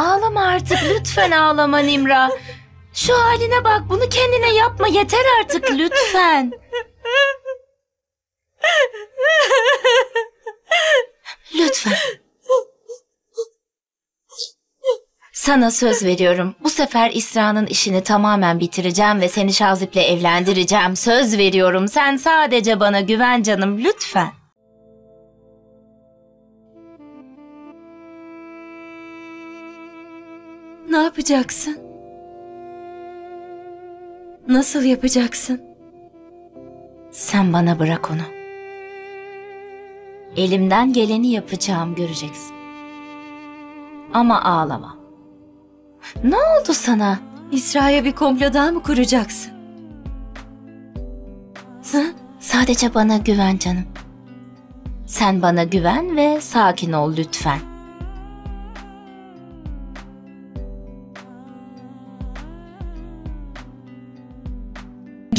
Ağlama artık lütfen ağlama Nimra. Şu haline bak bunu kendine yapma yeter artık lütfen. Lütfen. Sana söz veriyorum. Bu sefer İsra'nın işini tamamen bitireceğim ve seni Şazip'le evlendireceğim. Söz veriyorum. Sen sadece bana güven canım lütfen. Yapacaksın? Nasıl yapacaksın? Sen bana bırak onu. Elimden geleni yapacağım göreceksin. Ama ağlama. Ne oldu sana? İsra'ya bir komplo daha mı kuracaksın? Ha? Sadece bana güven canım. Sen bana güven ve sakin ol lütfen.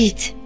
Git.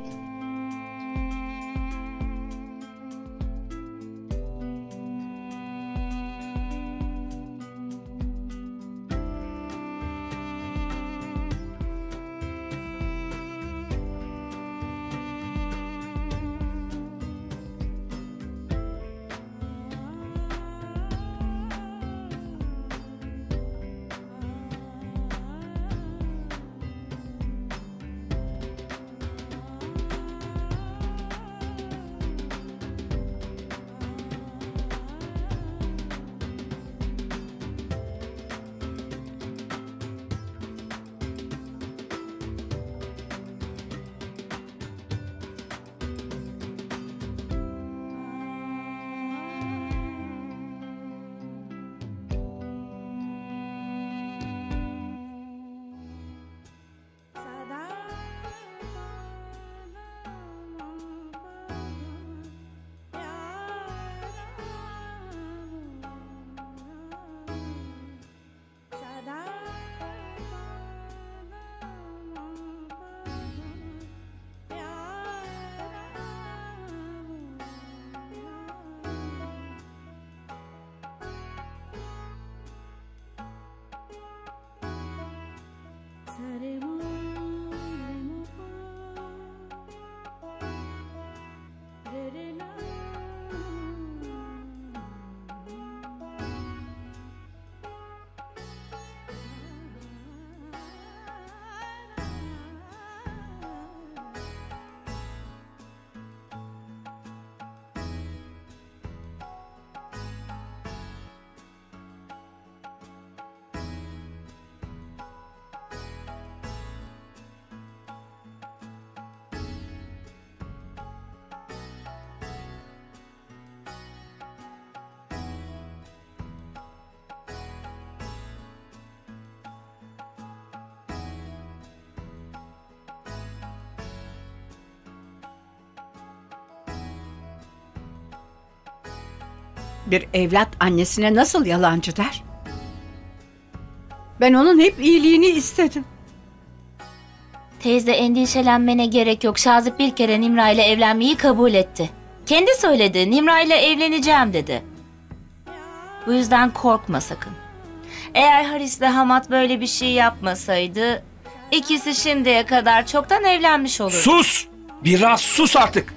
Bir evlat annesine nasıl yalancı der? Ben onun hep iyiliğini istedim. Teyze endişelenmene gerek yok. Şazip bir kere Nimra ile evlenmeyi kabul etti. Kendi söyledi. Nimra ile evleneceğim dedi. Bu yüzden korkma sakın. Eğer Haris ile Hamat böyle bir şey yapmasaydı... ikisi şimdiye kadar çoktan evlenmiş olurdu. Sus! Biraz sus artık.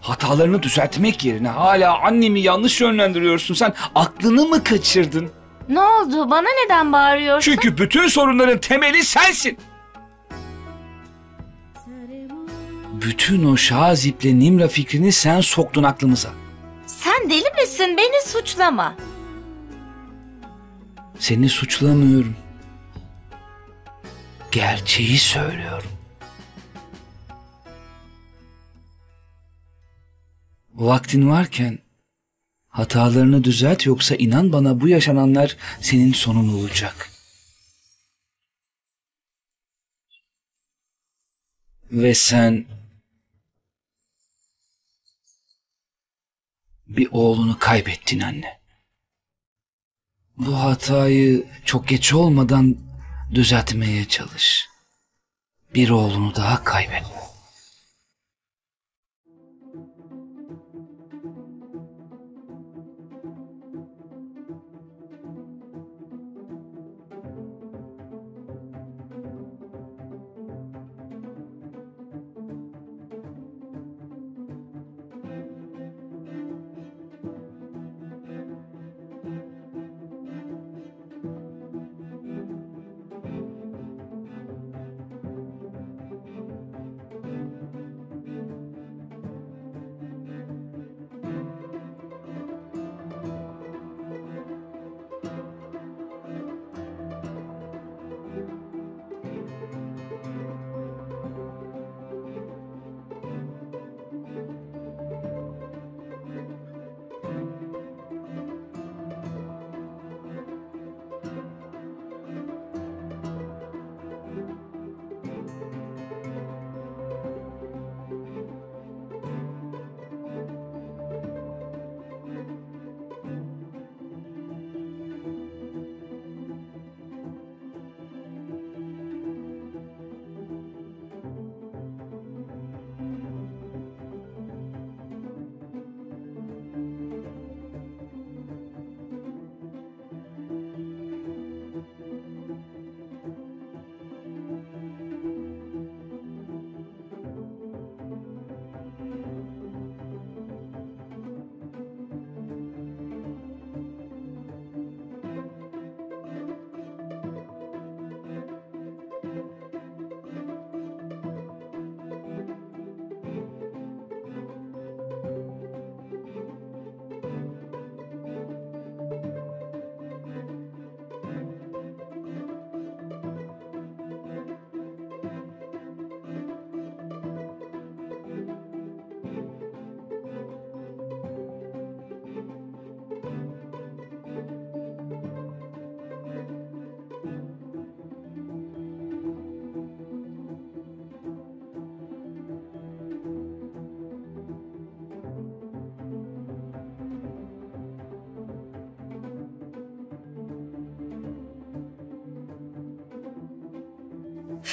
Hatalarını düzeltmek yerine hala annemi yanlış yönlendiriyorsun. Sen aklını mı kaçırdın? Ne oldu? Bana neden bağırıyorsun? Çünkü bütün sorunların temeli sensin. Bütün o Şazip'le Nimra fikrini sen soktun aklımıza. Sen deli misin? Beni suçlama. Seni suçlamıyorum. Gerçeği söylüyorum. Vaktin varken hatalarını düzelt yoksa inan bana bu yaşananlar senin sonun olacak. Ve sen bir oğlunu kaybettin anne. Bu hatayı çok geç olmadan düzeltmeye çalış. Bir oğlunu daha kaybetme.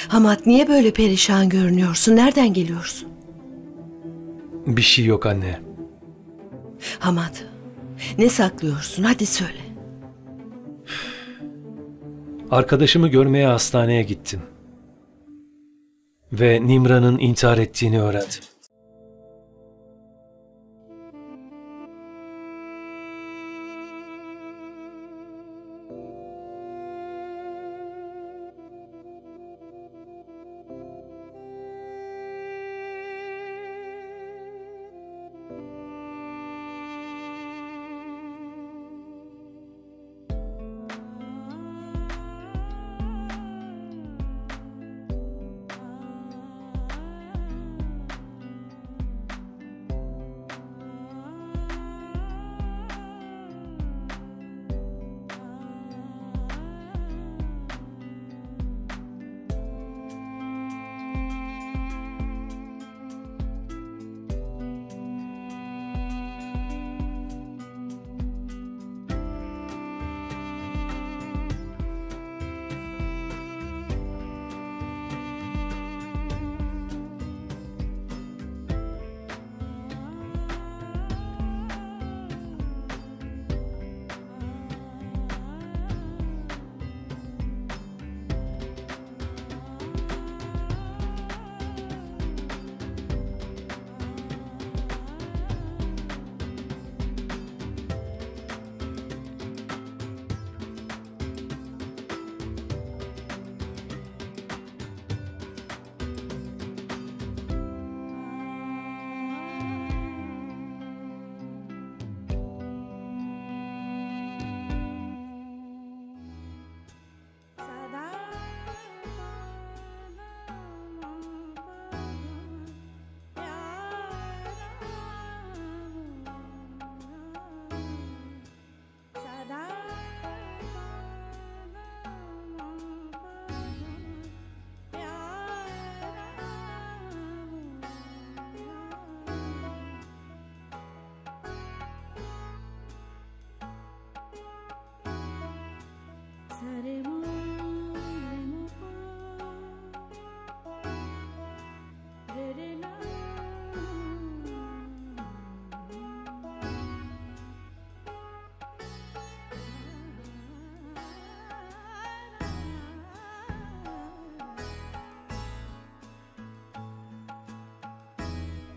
Hamat niye böyle perişan görünüyorsun? Nereden geliyorsun? Bir şey yok anne. Hamat, ne saklıyorsun? Hadi söyle. Arkadaşımı görmeye hastaneye gittim. Ve Nimra'nın intihar ettiğini öğrendim.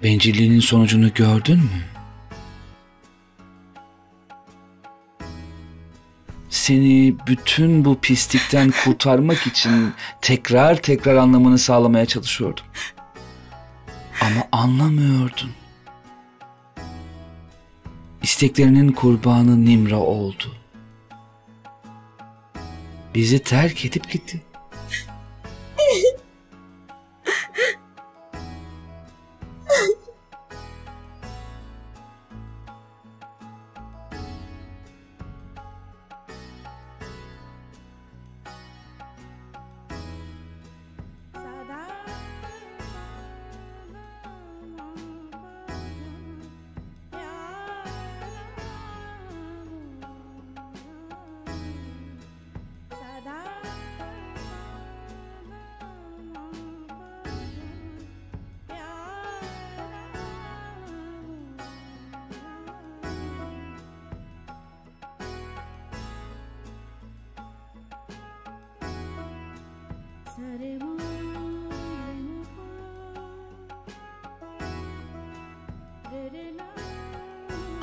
Bencilliğinin sonucunu gördün mü? Seni bütün bu pislikten kurtarmak için tekrar tekrar anlamanı sağlamaya çalışıyordum. Ama anlamıyordun. İsteklerinin kurbanı Nimra oldu. Bizi terk edip gitti.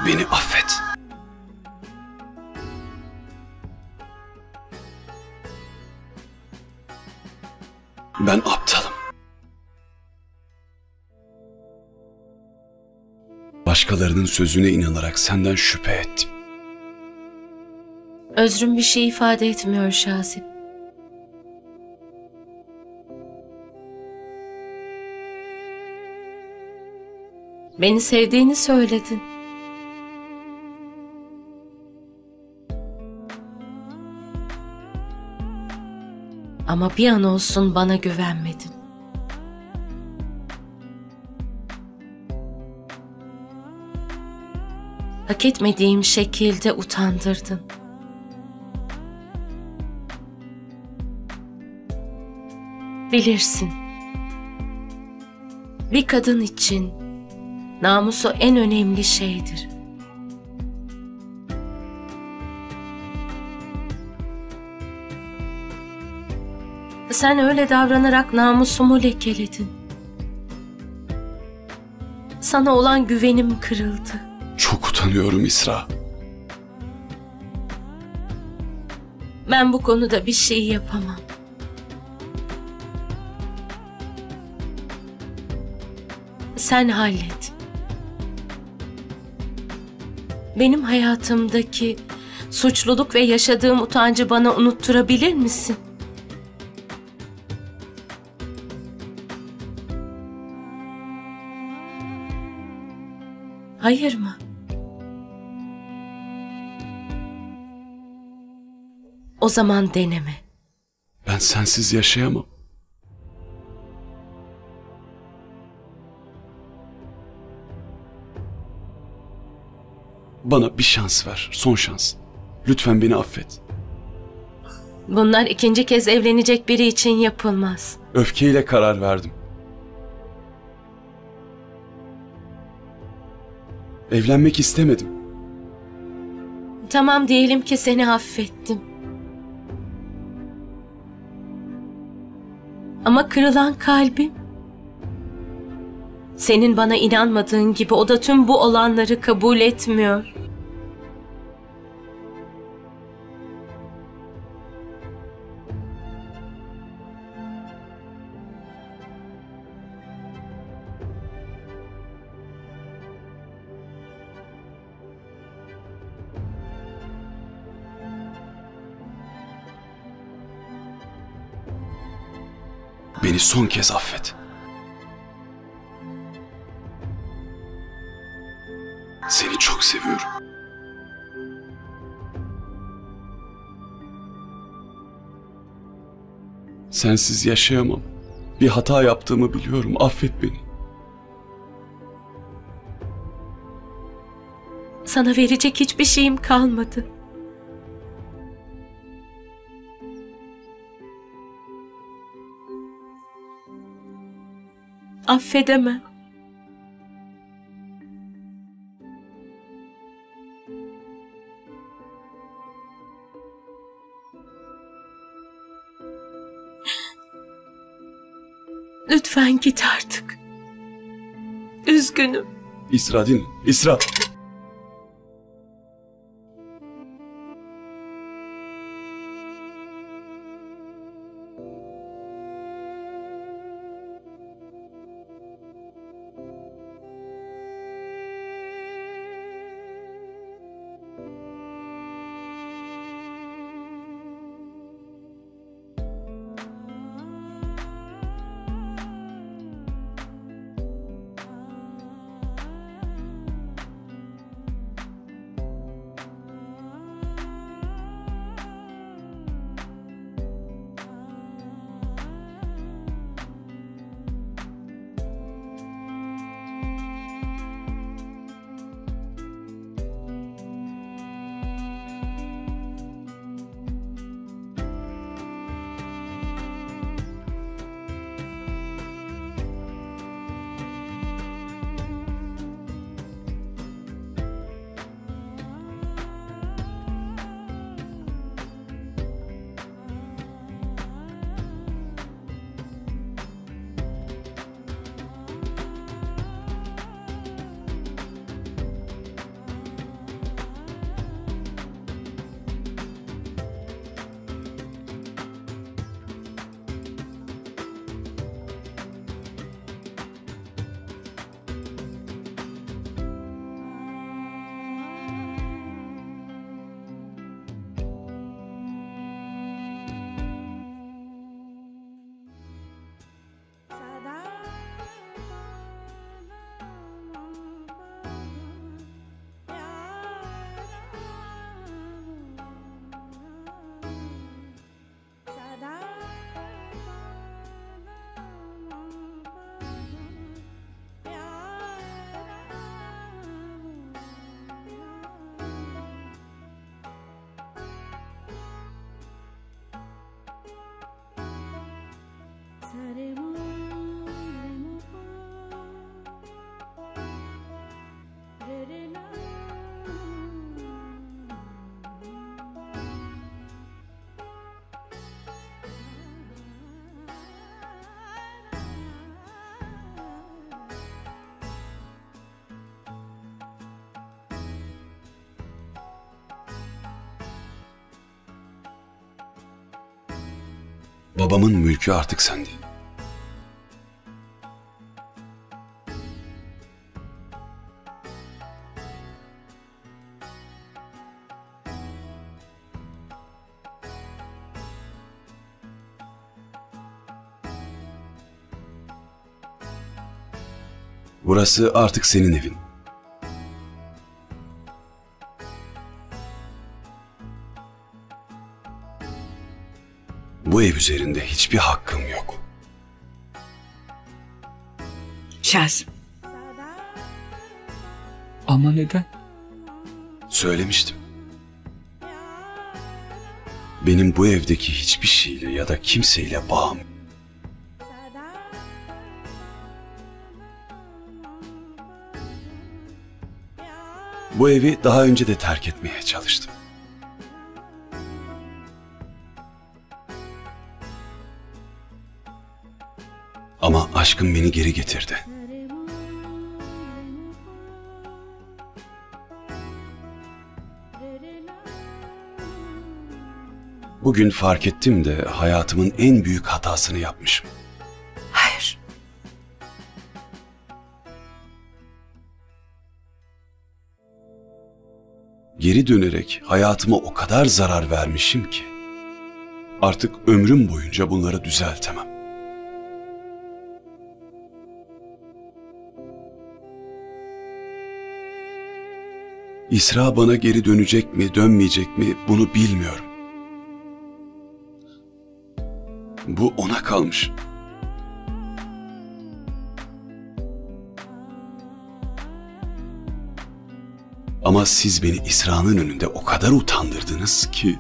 Beni affet. Ben aptalım. Başkalarının sözüne inanarak senden şüphe ettim. Özrüm bir şey ifade etmiyor Şazip. Beni sevdiğini söyledin. Ama bir an olsun bana güvenmedin. Hak etmediğim şekilde utandırdın. Bilirsin. Bir kadın için namusu en önemli şeydir. Sen öyle davranarak namusumu lekeledin. Sana olan güvenim kırıldı. Çok utanıyorum İsra. Ben bu konuda bir şey yapamam. Sen hallet. Benim hayatımdaki suçluluk ve yaşadığım utancı bana unutturabilir misin? Hayır mı? O zaman deneme. Ben sensiz yaşayamam. Bana bir şans ver, son şans. Lütfen beni affet. Bunlar ikinci kez evlenecek biri için yapılmaz. Öfkeyle karar verdim. Evlenmek istemedim. Tamam diyelim ki seni affettim. Ama kırılan kalbim senin bana inanmadığın gibi o da tüm bu olanları kabul etmiyor. Beni son kez affet. Seni çok seviyorum. Sensiz yaşayamam. Bir hata yaptığımı biliyorum. Affet beni. Sana verecek hiçbir şeyim kalmadı. Affedemem. Lütfen git artık. Üzgünüm. İsra dinle. İsra. Babamın mülkü artık sende. Burası artık senin evin. Bu ev üzerinde hiçbir hakkım yok. Şazım, Ama neden? Söylemiştim. Benim bu evdeki hiçbir şeyle ya da kimseyle bağım. Bu evi daha önce de terk etmeye çalıştım. Ama aşkım beni geri getirdi. Bugün fark ettim de hayatımın en büyük hatasını yapmışım. hayır. Geri dönerek hayatıma o kadar zarar vermişim ki artık ömrüm boyunca bunları düzeltemem. İsra bana geri dönecek mi, dönmeyecek mi bunu bilmiyorum. Bu ona kalmış. Ama siz beni İsra'nın önünde o kadar utandırdınız ki...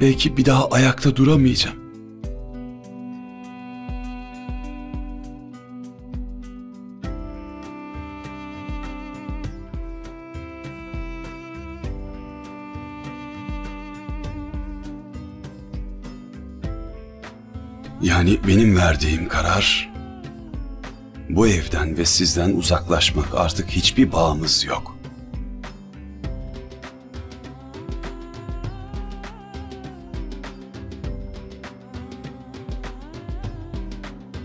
Belki bir daha ayakta duramayacağım. Benim verdiğim karar bu evden ve sizden uzaklaşmak artık hiçbir bağımız yok.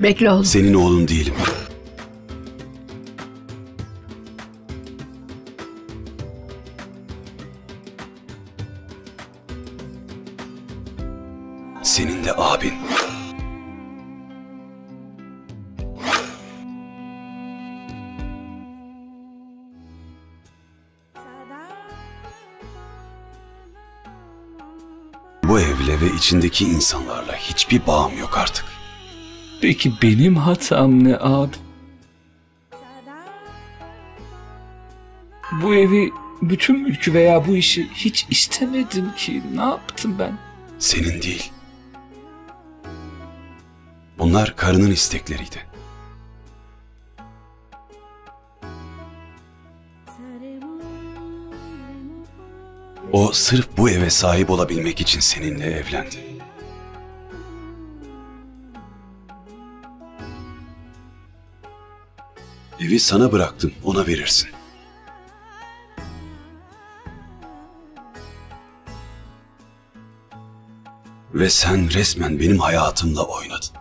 Bekle oğlum. Senin oğlun değilim. Evle ve içindeki insanlarla hiçbir bağım yok artık. Peki benim hatam ne abi? Bu evi, bütün mülkü veya bu işi hiç istemedim ki. Ne yaptım ben? Senin değil. Bunlar karının istekleriydi. O sırf bu eve sahip olabilmek için seninle evlendi. Evi sana bıraktım, ona verirsin. Ve sen resmen benim hayatımla oynadın.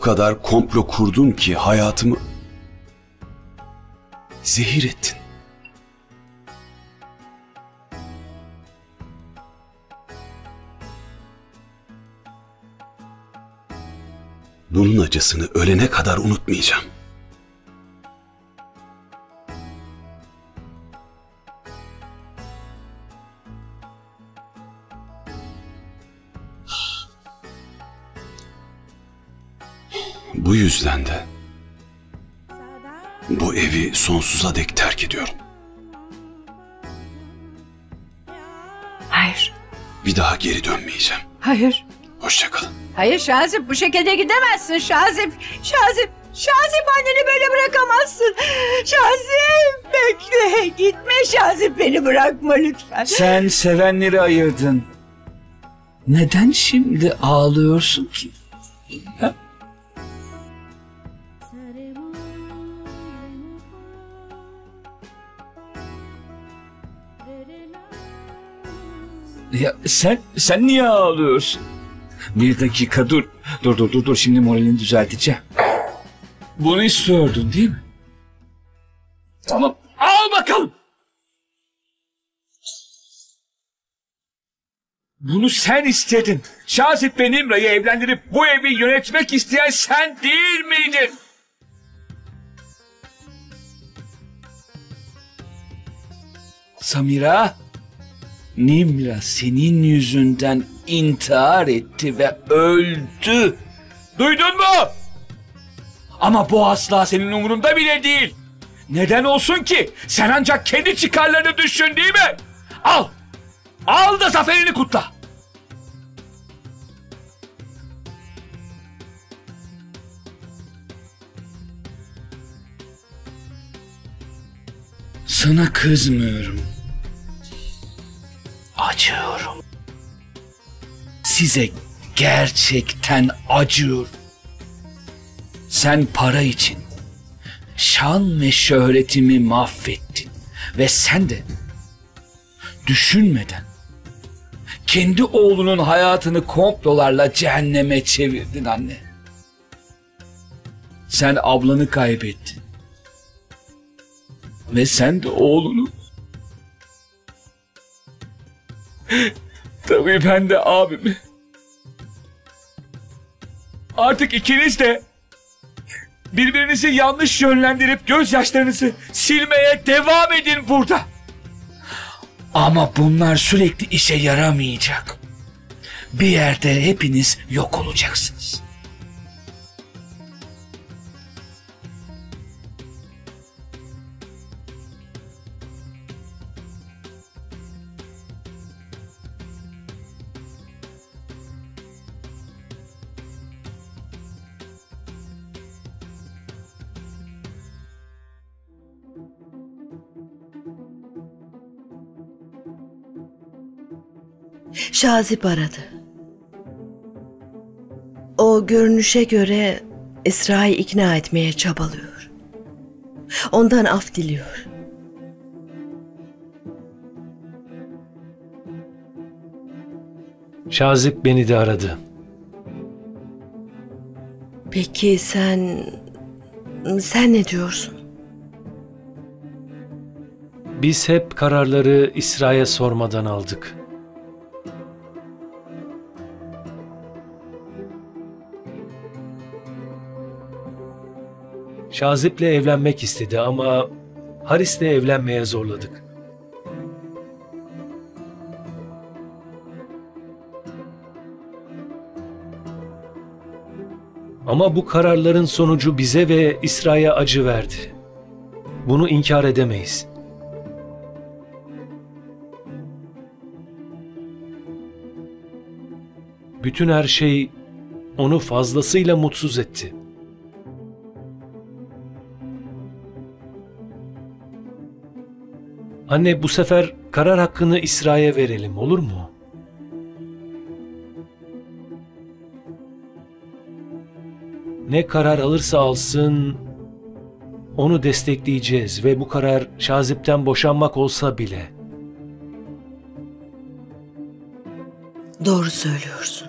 O kadar komplo kurdun ki hayatımı zehir ettin. Bunun acısını ölene kadar unutmayacağım. Yüzden de bu evi sonsuza dek terk ediyorum. Hayır, Bir daha geri dönmeyeceğim. hayır. Hoşçakalın. Hayır Şazip bu şekilde gidemezsin Şazip. Şazip, Şazip anneni böyle bırakamazsın. Şazip bekle gitme Şazip beni bırakma lütfen. Sen sevenleri ayırdın. Neden şimdi ağlıyorsun ki? Ha? Ya sen sen niye ağlıyorsun? Bir dakika dur. Dur dur dur dur şimdi moralini düzelteceğim. Bunu istiyordun değil mi? Tamam al bakalım. Bunu sen istedin. Şazip ve Nimra'yı evlendirip bu evi yönetmek isteyen sen değil miydin? Samira, Nimra senin yüzünden intihar etti ve öldü. Duydun mu? Ama bu asla senin umurunda bile değil. Neden olsun ki? Sen ancak kendi çıkarlarını düşün değil mi? Al. Al da zaferini kutla. Sana kızmıyorum. Acıyorum. Size gerçekten acıyorum. Sen para için şan ve şöhretimi mahvettin ve sen de düşünmeden kendi oğlunun hayatını komplolarla cehenneme çevirdin anne. Sen ablanı kaybettin. Ve sen de oğlunu. Tabii ben de abimi. Artık ikiniz de birbirinizi yanlış yönlendirip gözyaşlarınızı silmeye devam edin burada. Ama bunlar sürekli işe yaramayacak. Bir yerde hepiniz yok olacaksınız. Şazip aradı. O görünüşe göre İsra'yı ikna etmeye çabalıyor. Ondan af diliyor. Şazip beni de aradı. Peki sen... Sen ne diyorsun? Biz hep kararları İsra'ya sormadan aldık. Şazip'le evlenmek istedi ama Haris'le evlenmeye zorladık. Ama bu kararların sonucu bize ve İsra'ya acı verdi. Bunu inkar edemeyiz. Bütün her şey onu fazlasıyla mutsuz etti. Anne bu sefer karar hakkını İsra'ya verelim olur mu? Ne karar alırsa alsın onu destekleyeceğiz ve bu karar Şazip'ten boşanmak olsa bile Doğru söylüyorsun.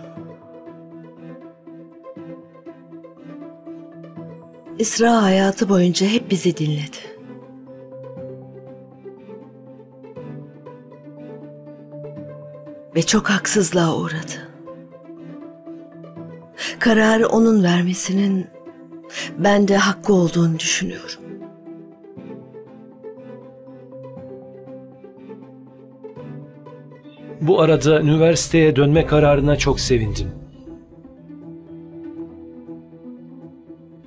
İsra hayatı boyunca hep bizi dinledi. Ve çok haksızlığa uğradı. Kararı onun vermesinin ben de hakkı olduğunu düşünüyorum. Bu arada üniversiteye dönme kararına çok sevindim.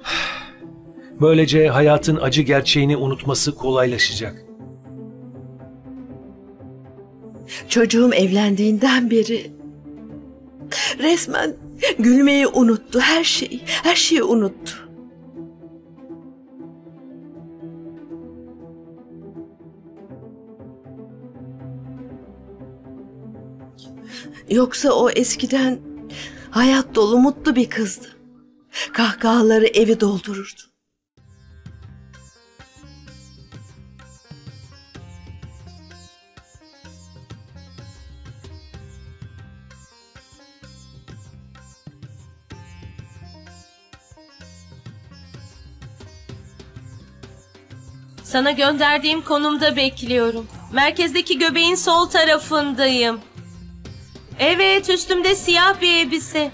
Böylece hayatın acı gerçeğini unutması kolaylaşacak. Çocuğum evlendiğinden beri resmen gülmeyi unuttu. Her şeyi, her şeyi unuttu. Yoksa o eskiden hayat dolu mutlu bir kızdı. Kahkahaları evi doldururdu. Sana gönderdiğim konumda bekliyorum. Merkezdeki göbeğin sol tarafındayım. Evet, üstümde siyah bir elbise.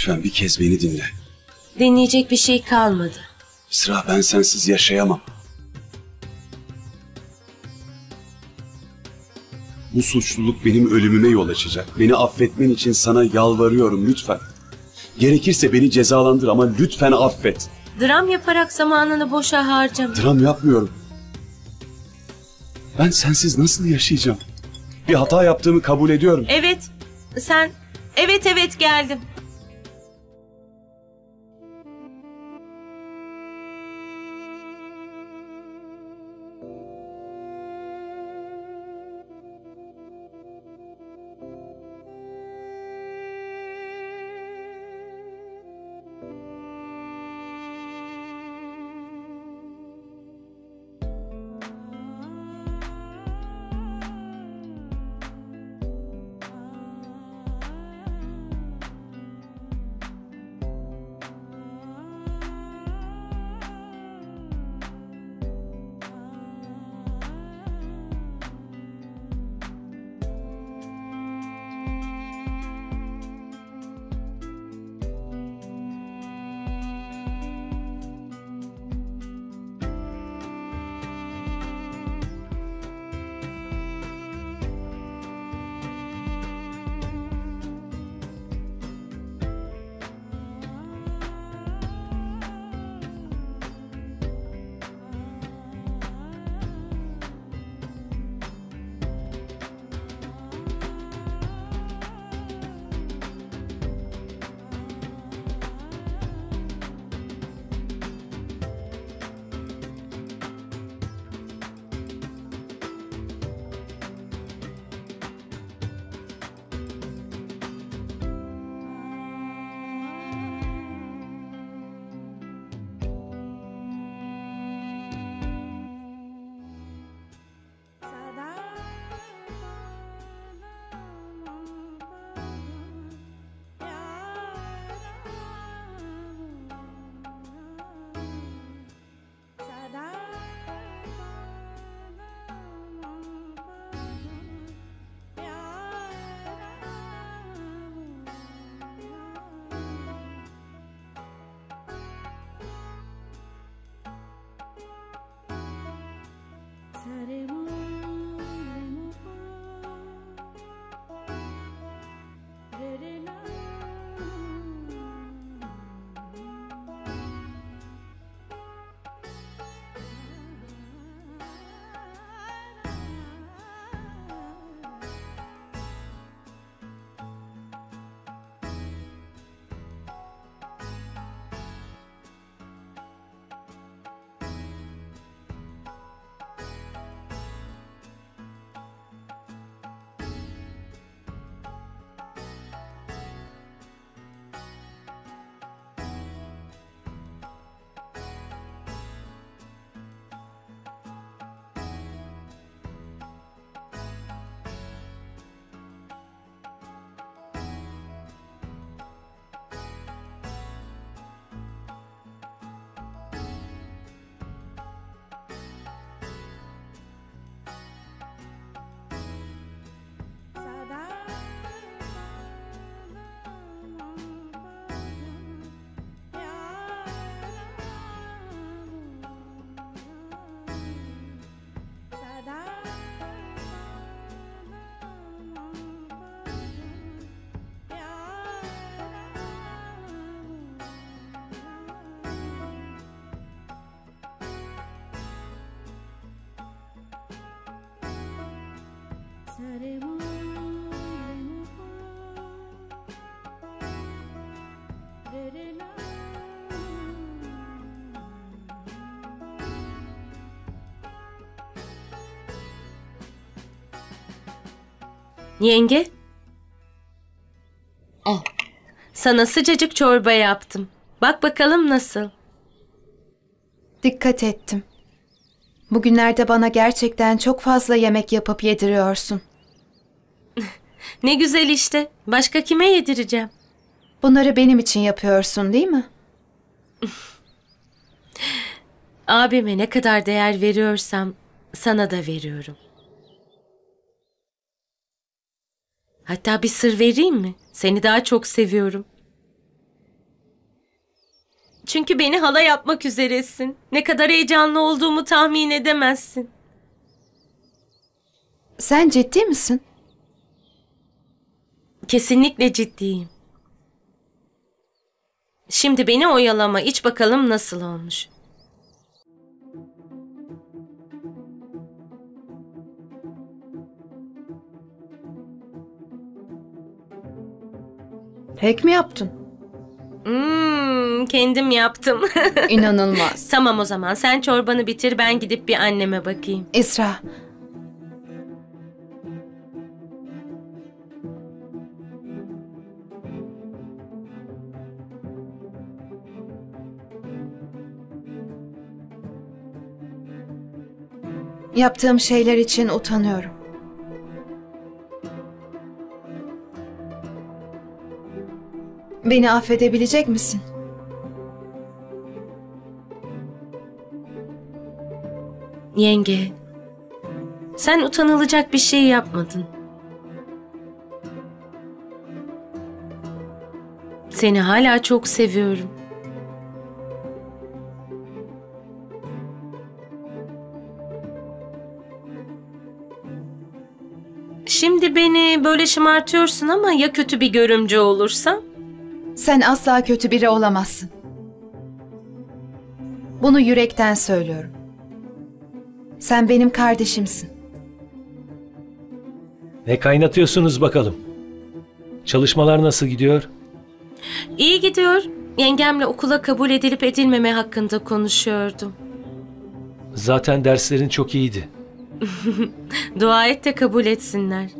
Lütfen bir kez beni dinle. Dinleyecek bir şey kalmadı. Sıra ben sensiz yaşayamam. Bu suçluluk benim ölümüme yol açacak. Beni affetmen için sana yalvarıyorum lütfen. Gerekirse beni cezalandır ama lütfen affet. Dram yaparak zamanını boşa harcama. Dram yapmıyorum. Ben sensiz nasıl yaşayacağım? Bir hata yaptığımı kabul ediyorum. Evet, sen... Evet evet geldim. Yenge. Al. Sana sıcacık çorba yaptım. Bak bakalım nasıl. Dikkat ettim. Bugünlerde bana gerçekten çok fazla yemek yapıp yediriyorsun. Ne güzel işte. Başka kime yedireceğim? Bunları benim için yapıyorsun değil mi? Abime ne kadar değer veriyorsam sana da veriyorum. Hatta bir sır vereyim mi? Seni daha çok seviyorum. Çünkü beni hala yapmak üzeresin. Ne kadar heyecanlı olduğumu tahmin edemezsin. Sen ciddi misin? Kesinlikle ciddiyim. Şimdi beni oyalama. iç bakalım nasıl olmuş. Pek mi yaptın? Hmm, kendim yaptım. İnanılmaz. tamam o zaman sen çorbanı bitir ben gidip bir anneme bakayım. İsra, Yaptığım şeyler için utanıyorum. Beni affedebilecek misin? Yenge, sen utanılacak bir şey yapmadın. Seni hala çok seviyorum. Beni böyle şımartıyorsun ama ya kötü bir görümce olursam? Sen asla kötü biri olamazsın. Bunu yürekten söylüyorum. Sen benim kardeşimsin. Ne kaynatıyorsunuz bakalım? Çalışmalar nasıl gidiyor? İyi gidiyor. Yengemle okula kabul edilip edilmeme hakkında konuşuyordum. Zaten derslerin çok iyiydi. Dua et de kabul etsinler.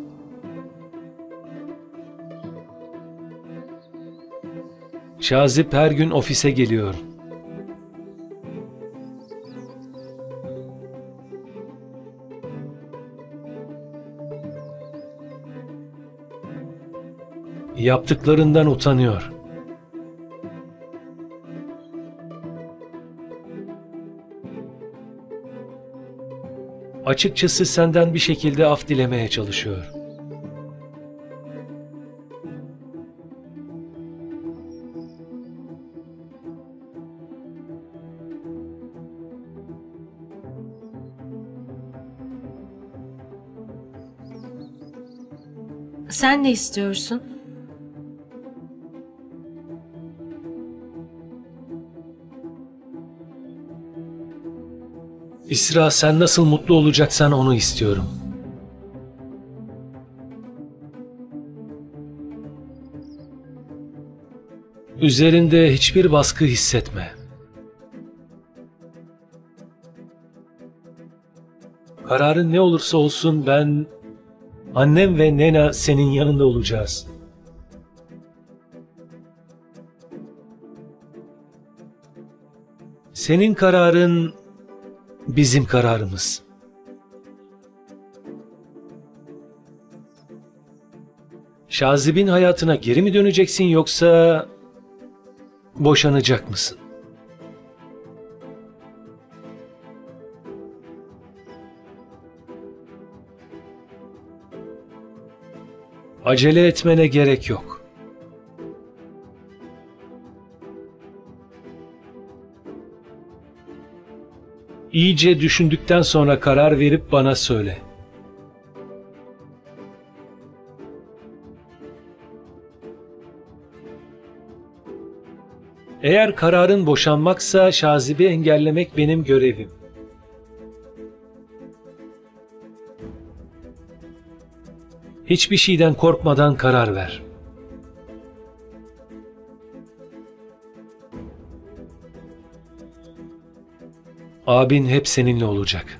Şazip her gün ofise geliyor. Yaptıklarından utanıyor. Açıkçası senden bir şekilde af dilemeye çalışıyor. Sen ne istiyorsun? İsra sen nasıl mutlu olacaksan onu istiyorum. Üzerinde hiçbir baskı hissetme. Kararın ne olursa olsun ben, annem ve Nena senin yanında olacağız. Senin kararın bizim kararımız. Şazib'in hayatına geri mi döneceksin yoksa boşanacak mısın? Acele etmene gerek yok. İyice düşündükten sonra karar verip bana söyle. Eğer kararın boşanmaksa Şazib'i engellemek benim görevim. Hiçbir şeyden korkmadan karar ver. Abin hep seninle olacak.